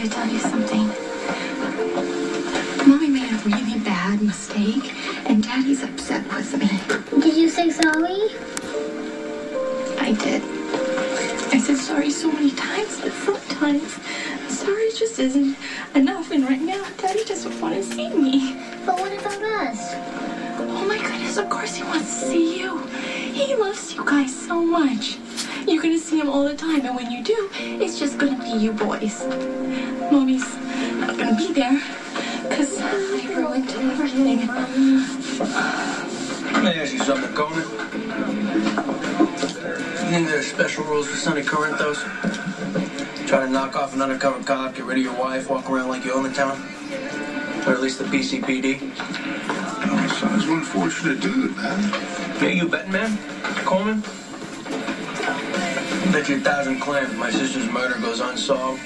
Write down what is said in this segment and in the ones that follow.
to tell you something. Mommy made a really bad mistake, and Daddy's upset with me. Did you say sorry? I did. I said sorry so many times, but sometimes sorry just isn't enough. And right now, Daddy doesn't want to see me. But what about us? Oh my goodness, of course he wants to see you. He loves you guys so much. You're gonna see him all the time, and when you do, it's just gonna be you boys. Mommy's not gonna be there, because I ruined everything. Let me ask you something, Conan. You think there's special rules for Sonny Corinthos? Try to knock off an undercover cop, get rid of your wife, walk around like you own the town? Or at least the PCPD? Oh, sounds one unfortunate dude, man. Yeah, you betting, man? Coleman? Bet you a thousand clams my sister's murder goes unsolved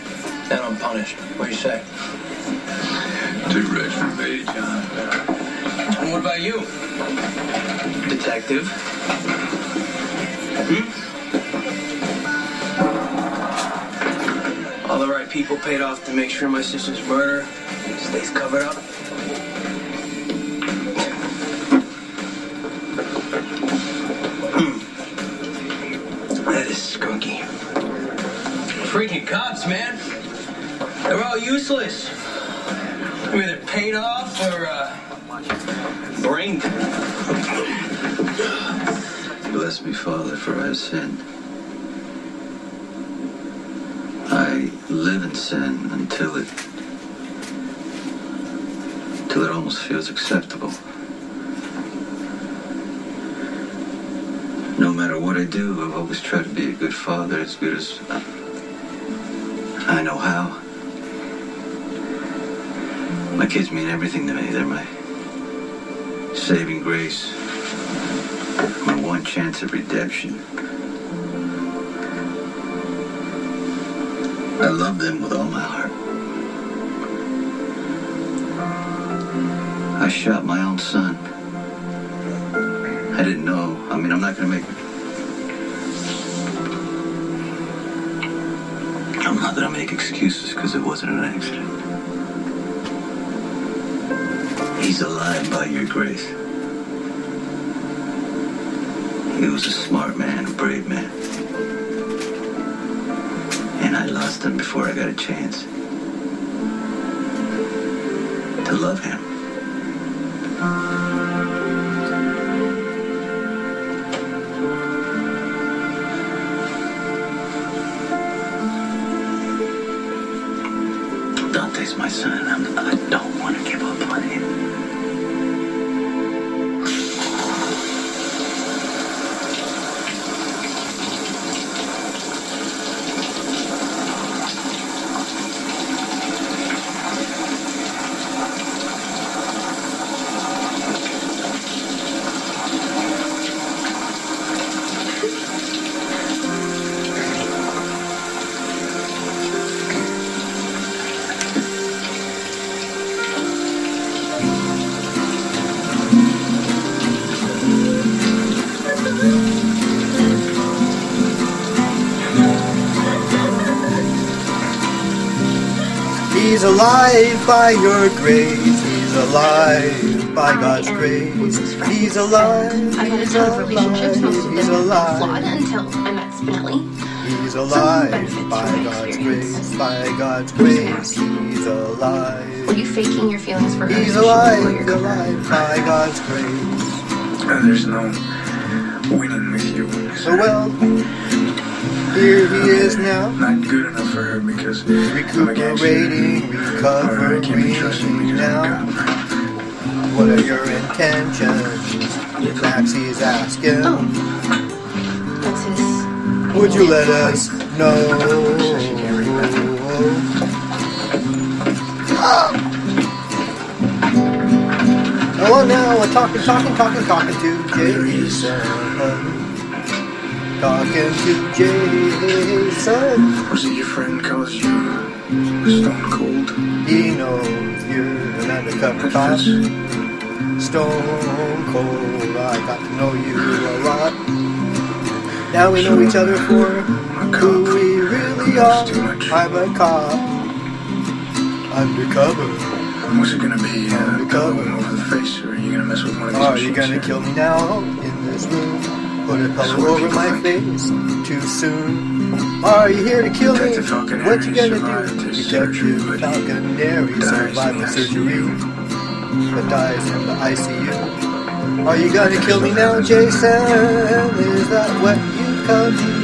and unpunished. What do you say? Too rich for me, John. And what about you? Detective? Hmm? All the right people paid off to make sure my sister's murder stays covered up? Cops, man. They're all useless. Either paid off or, uh, brain Bless me, Father, for I have sinned. I live in sin until it till it almost feels acceptable. No matter what I do, I've always tried to be a good father as good as I know how. My kids mean everything to me. They're my saving grace, my one chance of redemption. I love them with all my heart. I shot my own son. I didn't know. I mean, I'm not going to make. Going to make excuses because it wasn't an accident. He's alive by your grace. He was a smart man, a brave man. And I lost him before I got a chance to love him. Dante's my son. I'm, I don't He's alive by your grace. He's alive by God's grace. He's alive. I've had a ton of relationships, most of alive. He's them alive. flawed until I met Spinelli. He's alive by God's experience. grace. By God's grace. He's alive. Were you faking your feelings for her? He's so she would alive. He's alive by God's grace. And there's no winning with you. So well, here he is now, Not good enough for her because I'm against you. recuperating, Or I can't be trusted recovering because now. What are your intentions? Maxie's asking. Oh. That's his. Would you let us know? Oh, now we're talking, talking, talking, talking to Jason. Talking to Jason. Was it your friend calls you stone cold? He knows you're an undercover cop. Stone cold, I got to know you a lot. Now we know each other for who we really are. I'm a cop. Undercover. What's it gonna be? Uh, Undercover. over the face, or are you gonna mess with one of these Are you gonna here? kill me now in this room? Put a pillow over my face too soon. Are you here to kill me? What you gonna do? Detective he survived the the surgery, but dies in the ICU. Are you gonna kill me now, Jason? Is that what you come here